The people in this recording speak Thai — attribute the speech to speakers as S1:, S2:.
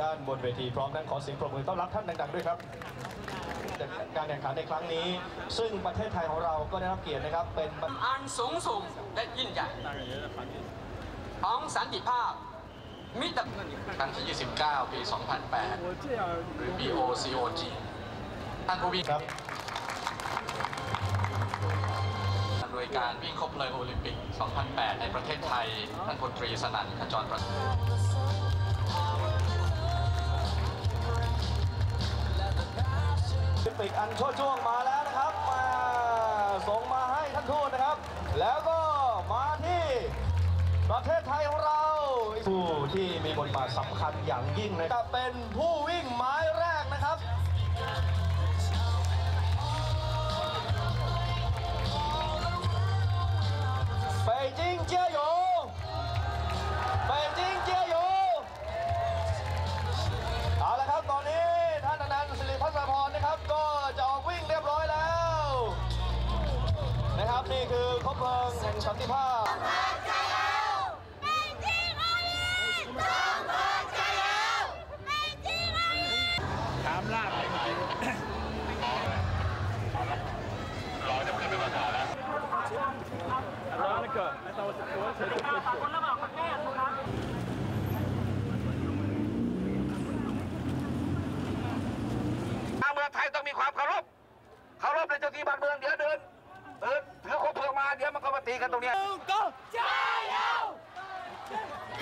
S1: ด้านบนเวทีพร้อมทั้งขอเสียงปรบมือต้อนรับท่านดังๆด้วยครับการแข่งขันในครั้งนี้ ซึ่งประเทศไทยของเราก็ได้รับเกียรตินะครับ เป็น
S2: อันสูงส่งและยิ่งใหญ่ของสันติภาพ มิตร
S3: ครั้งที่ 29 ปี 2008 หรือ BOCOG ท่านผู้วิ่ง
S1: ครับ
S3: โดยการวิ่งครบเลิงโอลิมปิก 2008 ในประเทศไทย ท่านพลตรีสนั่นขจรประเสริฐ
S1: ติกอันโชดช่วงมาแล้วนะครับมาส่งมาให้ท่านทูตนะครับ แล้วก็มาที่ประเทศไทยของเรา ผู้ที่มีบทบาทสำคัญอย่างยิ่งนะครับเป็นผู้วิ่งไม้ นี่คือคบเพลิงแห่งสันติภาพตามล่าไปเมื่อกี้ร้อนจะขึ้นไปบาล้ร้อนเกิ
S4: ดในตัวตัวเฉยๆ
S5: ตาคนละหมาคนแก่ครับเมื
S6: องไทยต้องมีความเคารพ เคารพในเจ้าที่บ้านเมืองเดี๋ยวเดิน เออถือคบเพลิงมาเดี๋ยวมันก็มาตีกันตรงเนี้ย
S4: ก็ใจเย